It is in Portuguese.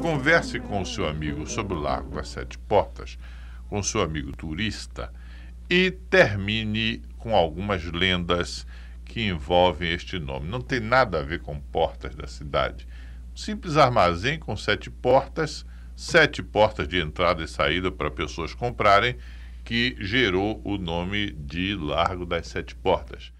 Converse com o seu amigo sobre o Largo das Sete Portas, com seu amigo turista, e termine com algumas lendas que envolvem este nome. Não tem nada a ver com portas da cidade. Um simples armazém com sete portas, sete portas de entrada e saída para pessoas comprarem, que gerou o nome de Largo das Sete Portas.